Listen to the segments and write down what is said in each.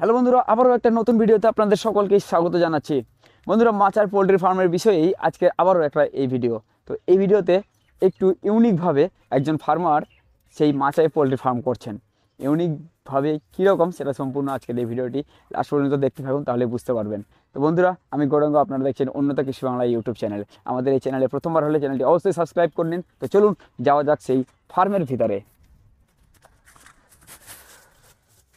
Hello বন্ধুরা, আবারও একটা নতুন ভিডিওতে আপনাদের সকলকে স্বাগত জানাচ্ছি। বন্ধুরা, মাচার পোলট্রি ফার্মের বিষয়েই আজকে আবারও একটা এই ভিডিও। তো এই ভিডিওতে একটু ইউনিকভাবে একজন ফার্মার সেই মাচায় পোলট্রি ফার্ম করছেন। ইউনিকভাবে কীরকম সেটা সম্পূর্ণ আজকের এই ভিডিওটি লাস্ট পর্যন্ত দেখতে থাকুন, তাহলে বুঝতে পারবেন। তো বন্ধুরা, আমি গৌরাঙ্গ, আপনারা দেখছেন উন্নত কৃষি বাংলা ইউটিউব চ্যানেল। আমাদের এই চ্যানেলে প্রথমবার হলে চ্যানেলটি অবশ্যই সাবস্ক্রাইব করে নিন। তো চলুন, যাওয়া যাক সেই ফার্মের ভিতরে।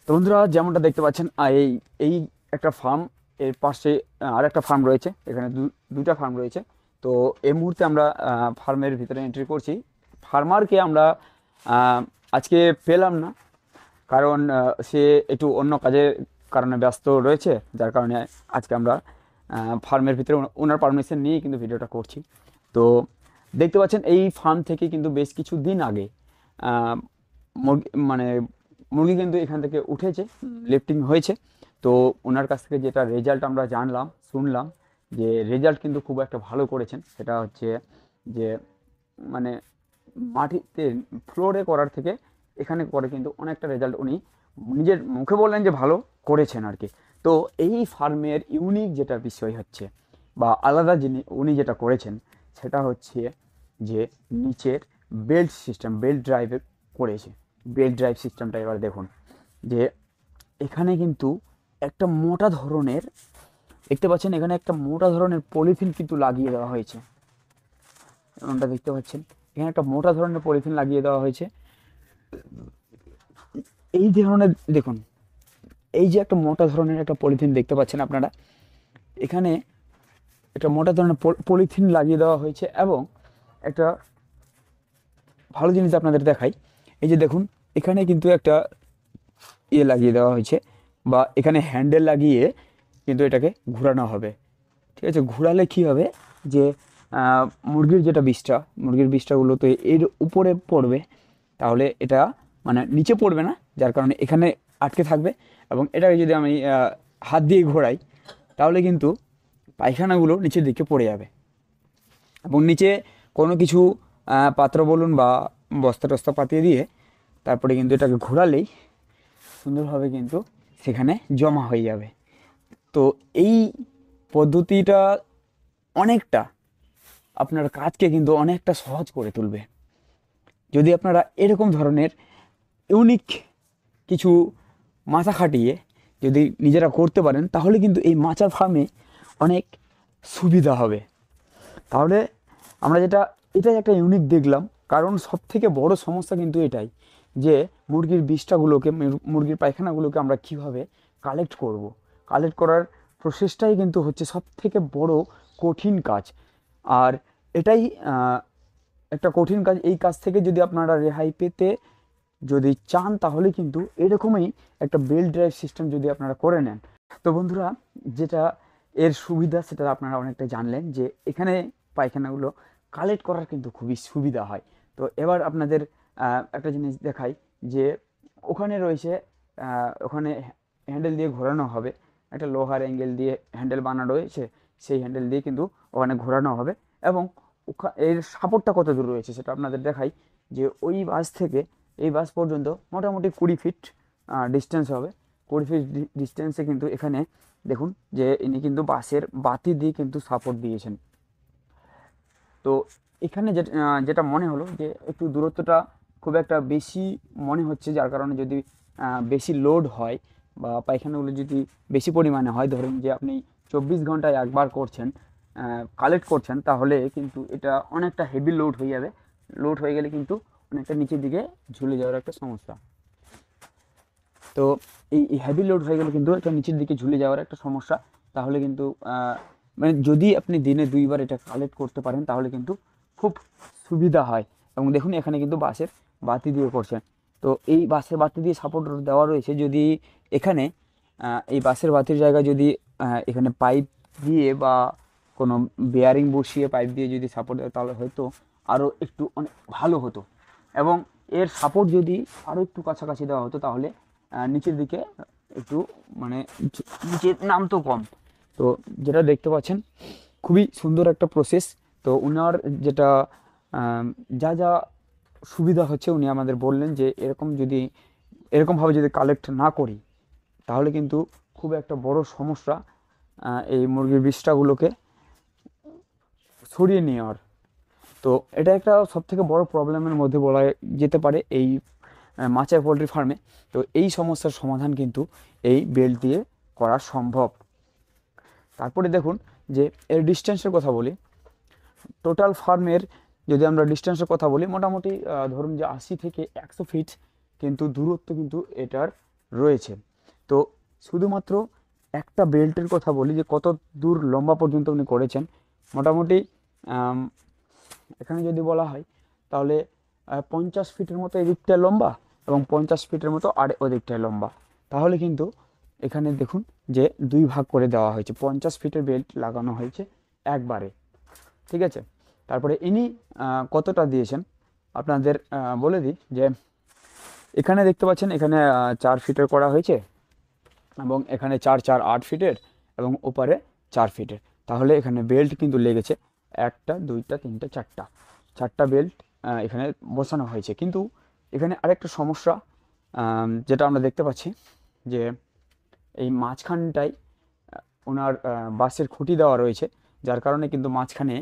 তো বন্ধুরা, যেমনটা দেখতে পাচ্ছেন এই এই একটা ফার্ম এর পাশে আর একটা ফার্ম রয়েছে। এখানে দুটা ফার্ম রয়েছে। তো এই মুহূর্তে আমরা ফার্মের ভিতরে এন্ট্রি করছি। ফার্মারকে আমরা আজকে পেলাম না। কারণ সে একটু অন্য কাজের কারণে ব্যস্ত রয়েছে। যার কারণে আজকে আমরা ফার্মের ভিতরে ওনার পারমিশন নিয়ে কিন্তু ভিডিওটা করছি। তো দেখতে পাচ্ছেন, এই ফার্ম থেকে কিন্তু বেশ কিছু দিন আগে মানে মুরগি কিন্তু এখান থেকে উঠেছে লিফটিং হয়েছে। তো ওনার কাছ থেকে যেটা রেজাল্ট আমরা জানলাম শুনলাম যে রেজাল্ট কিন্তু খুব একটা ভালো করেছেন। সেটা হচ্ছে যে মানে মাটিতে ফ্লোরে করার থেকে এখানে করে কিন্তু অনেকটা রেজাল্ট উনি নিজের মুখে বললেন যে ভালো করেছেন আর কি। তো এই ফার্মের ইউনিক যেটা বিষয় হচ্ছে বা আলাদা যিনি উনি যেটা করেছেন সেটা হচ্ছে যে নিচের বেল্ট সিস্টেম বেল্ট ড্রাইভে করেছে। বেল্ট ড্রাইভ সিস্টেমটা এবার দেখুন, যে এখানে কিন্তু একটা মোটা ধরনের, দেখতে পাচ্ছেন এখানে একটা মোটা ধরনের পলিথিন কিন্তু লাগিয়ে দেওয়া হয়েছে। এমনটা দেখতে পাচ্ছেন, এখানে একটা মোটা ধরনের পলিথিন লাগিয়ে দেওয়া হয়েছে। এই ধরনের, দেখুন, এই যে একটা মোটা ধরনের একটা পলিথিন দেখতে পাচ্ছেন আপনারা, এখানে একটা মোটা ধরনের পলিথিন লাগিয়ে দেওয়া হয়েছে এবং একটা ভালো জিনিস আপনাদের দেখাই এই যে দেখুন, এখানে কিন্তু একটা ইয়ে লাগিয়ে দেওয়া হয়েছে বা এখানে হ্যান্ডেল লাগিয়ে কিন্তু এটাকে ঘোরানো হবে। ঠিক আছে, ঘোরালে কি হবে? যে মুরগির যেটা বিষটা, মুরগির বিষটাগুলো তো এর উপরে পড়বে, তাহলে এটা মানে নিচে পড়বে না, যার কারণে এখানে আটকে থাকবে এবং এটাকে যদি আমি হাত দিয়ে ঘোরাই, তাহলে কিন্তু পায়খানাগুলো নিচের দিকে পড়ে যাবে। এবং নিচে কোনো কিছু পাত্র বলুন বা বস্তা টস্তা পাতিয়ে দিয়ে তারপরে কিন্তু এটাকে ঘোরালেই সুন্দরভাবে কিন্তু সেখানে জমা হয়ে যাবে। তো এই পদ্ধতিটা অনেকটা আপনার কাজকে কিন্তু অনেকটা সহজ করে তুলবে। যদি আপনারা এরকম ধরনের ইউনিক কিছু মাথা খাটিয়ে যদি নিজেরা করতে পারেন, তাহলে কিন্তু এই মাচার ফার্মে অনেক সুবিধা হবে। তাহলে আমরা যেটা, এটাই একটা ইউনিক দেখলাম। কারণ সব থেকে বড় সমস্যা কিন্তু এটাই যে মুরগির বিষটাগুলোকে, মুরগির পায়খানাগুলোকে আমরা কীভাবে কালেক্ট করব। কালেক্ট করার প্রসেসটাই কিন্তু হচ্ছে সব থেকে বড় কঠিন কাজ। আর এটাই একটা কঠিন কাজ। এই কাজ থেকে যদি আপনারা রেহাই পেতে যদি চান, তাহলে কিন্তু এরকমই একটা বেল্ট ড্রাইভ সিস্টেম যদি আপনারা করে নেন। তো বন্ধুরা, যেটা এর সুবিধা, সেটা আপনারা অনেকটা জানলেন যে এখানে পায়খানাগুলো কালেক্ট করার কিন্তু খুবই সুবিধা হয়। তো এবার আপনাদের একটা জিনিস দেখাই যে ওখানে রয়েছে ওখানে হ্যান্ডেল দিয়ে ঘোরানো হবে। একটা লোহার অ্যাঙ্গেল দিয়ে হ্যান্ডেল বানানো রয়েছে, সেই হ্যান্ডেল দিয়ে কিন্তু ওখানে ঘোরানো হবে। এবং এর সাপোর্টটা কত দূর রয়েছে সেটা আপনাদের দেখাই যে ওই বাস থেকে, এই বাস পর্যন্ত মোটামুটি কুড়ি ফিট ডিস্টেন্স হবে। কুড়ি ফিট ডিস্টেন্সে কিন্তু এখানে দেখুন যে ইনি কিন্তু বাসের বাতি দিয়ে কিন্তু সাপোর্ট দিয়েছেন। তো এখানে যেটা মনে হলো যে একটু দূরত্বটা খুব একটা বেশি মনে হচ্ছে, যার কারণে যদি বেশি লোড হয় বা পায়খানাগুলো যদি বেশি পরিমাণে হয়, ধরুন যে আপনি চব্বিশ ঘন্টায় একবার করছেন কালেক্ট করছেন, তাহলে কিন্তু এটা অনেকটা হেভি লোড হয়ে যাবে। লোড হয়ে গেলে কিন্তু অনেকটা নিচের দিকে ঝুলে যাওয়ার একটা সমস্যা। তো এই হেভি লোড হয়ে গেলে কিন্তু এটা নিচের দিকে ঝুলে যাওয়ার একটা সমস্যা। তাহলে কিন্তু মানে যদি আপনি দিনে দুইবার এটা কালেক্ট করতে পারেন, তাহলে কিন্তু খুব সুবিধা হয়। এবং দেখুন এখানে কিন্তু বাসের বাতি দিয়ে করছেন তো এই বাসের বাতি দিয়ে সাপোর্ট দেওয়া রয়েছে যদি এখানে এই বাসের বাতির জায়গায় যদি এখানে পাইপ দিয়ে বা কোনো বেয়ারিং বসিয়ে পাইপ দিয়ে যদি সাপোর্ট দেয়, তাহলে হয়তো আরও একটু অনেক ভালো হতো। এবং এর সাপোর্ট যদি আরও একটু কাছাকাছি দেওয়া হতো, তাহলে নিচের দিকে একটু মানে নিচে- নাম তো কম। তো যেটা দেখতে পাচ্ছেন, খুবই সুন্দর একটা প্রসেস তো ওনার যেটা যা যা সুবিধা হচ্ছে উনি আমাদের বললেন যে এরকম যদি, এরকমভাবে যদি কালেক্ট না করি, তাহলে কিন্তু খুব একটা বড় সমস্যা এই মুরগির বিষ্ঠাগুলোকে সরিয়ে নেওয়ার। তো এটা একটা সবথেকে বড় প্রবলেমের মধ্যে বলা যেতে পারে এই মাছের পোলট্রি ফার্মে তো এই সমস্যার সমাধান কিন্তু এই বেল্ট দিয়ে করা সম্ভব। তারপরে দেখুন যে এর ডিস্টেন্সের কথা বলি। টোটাল ফার্মের যদি আমরা ডিস্টেন্সের কথা বলি, মোটামুটি ধরুন যে আশি থেকে একশো ফিট কিন্তু দূরত্ব কিন্তু এটার রয়েছে। তো শুধুমাত্র একটা বেল্টের কথা বলি যে কত দূর লম্বা পর্যন্ত উনি করেছেন, মোটামুটি এখানে যদি বলা হয়, তাহলে পঞ্চাশ ফিটের মতো এদিকটায় লম্বা এবং পঞ্চাশ ফিটের মতো আর ওদিকটায় লম্বা। তাহলে কিন্তু এখানে দেখুন যে দুই ভাগ করে দেওয়া হয়েছে, পঞ্চাশ ফিটের বেল্ট লাগানো হয়েছে একবারে। ঠিক আছে? তারপরে ইনি কতটা দিয়েছেন? আপনাদের বলে দিই যে এখানে দেখতে পাচ্ছেন এখানে চার ফিটের করা হয়েছে এবং এখানে চার চার আট ফিটের এবং ওপারে চার ফিটের। তাহলে এখানে বেল্ট কিন্তু লেগেছে। একটা দুইটা তিনটা চারটা। চারটা বেল্ট এখানে বসানো হয়েছে। কিন্তু এখানে আরেকটা সমস্যা যেটা আমরা দেখতে পাচ্ছি যে এই মাঝখানটায় আহ, ওনার বাঁশের খুঁটি দেওয়া রয়েছে। যার কারণে কিন্তু মাঝখানে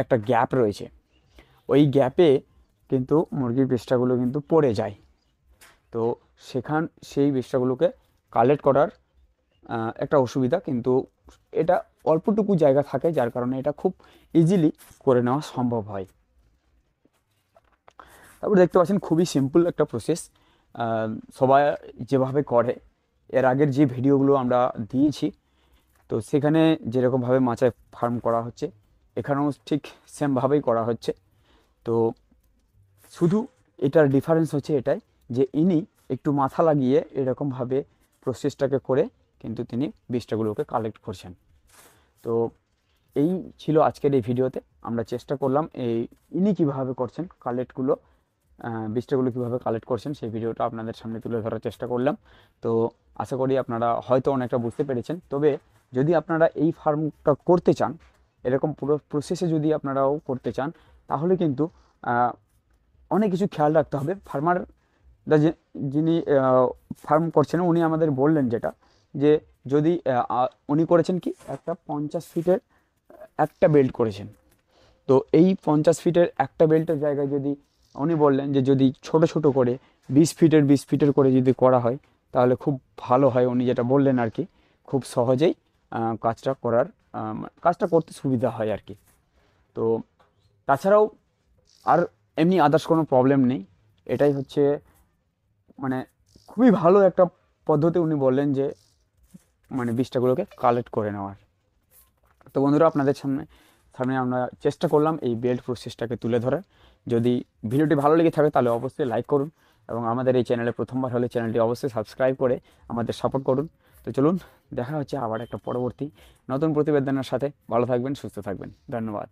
একটা গ্যাপ রয়েছে। ওই গ্যাপে কিন্তু মুরগির বেষ্টাগুলো কিন্তু পড়ে যায়। তো সেখান, সেই বেষ্টাগুলোকে কালেক্ট করার একটা অসুবিধা কিন্তু এটা অল্পটুকু জায়গা থাকে, যার কারণে এটা খুব ইজিলি করে নেওয়া সম্ভব হয়। তারপর দেখতে পাচ্ছেন খুবই সিম্পল একটা প্রসেস সবাই যেভাবে করে, এর আগের যে ভিডিওগুলো আমরা দিয়েছি, তো সেখানে যেরকমভাবে মাচায় ফার্ম করা হচ্ছে এখানেও ঠিক সেমভাবেই করা হচ্ছে। তো শুধু এটার ডিফারেন্স হচ্ছে এটাই যে ইনি একটু মাথা লাগিয়ে এরকমভাবে প্রসেসটাকে করে কিন্তু তিনি বীজটাগুলোকে কালেক্ট করছেন। তো এই ছিল আজকের এই ভিডিওতে আমরা চেষ্টা করলাম এই ইনি কীভাবে করছেন কালেক্টগুলো বীজটাগুলো কীভাবে কালেক্ট করছেন সেই ভিডিওটা আপনাদের সামনে তুলে ধরার চেষ্টা করলাম। তো আশা করি আপনারা হয়তো অনেকটা বুঝতে পেরেছেন। তবে যদি আপনারা এই ফার্মটা করতে চান এরকম পুরো প্রসেসে যদি আপনারাও করতে চান, তাহলে কিন্তু অনেক কিছু খেয়াল রাখতে হবে। ফার্মার যিনি ফার্ম করছেন, উনি আমাদের বললেন যেটা, যে যদি উনি করেছেন কি, একটা পঞ্চাশ ফিটের একটা বেল্ট করেছেন। তো এই পঞ্চাশ ফিটের একটা বেল্টের জায়গায় যদি উনি বললেন যে যদি ছোট ছোট করে বিশ ফিটের বিশ ফিটের করে যদি করা হয়, তাহলে খুব ভালো হয়। উনি যেটা বললেন আর কি, খুব সহজেই কাজটা করার কাজটা করতে সুবিধা হয় আর কি। তো তাছাড়াও আর এমনি আদার্স কোনো প্রবলেম নেই। এটাই হচ্ছে মানে খুবই ভালো একটা পদ্ধতি উনি বললেন যে মানে বীজটাগুলোকে কালেক্ট করে নেওয়ার। তো বন্ধুরা, আপনাদের সামনে সামনে আমরা চেষ্টা করলাম এই বেল্ট প্রসেসটাকে তুলে ধরার যদি ভিডিওটি ভালো লেগে থাকে, তাহলে অবশ্যই লাইক করুন এবং আমাদের এই চ্যানেলে প্রথমবার হলে চ্যানেলটি অবশ্যই সাবস্ক্রাইব করে আমাদের সাপোর্ট করুন। তো চলুন, দেখা হচ্ছে আবার একটা পরবর্তী নতুন প্রতিবেদনের সাথে। ভালো থাকবেন, সুস্থ থাকবেন। ধন্যবাদ।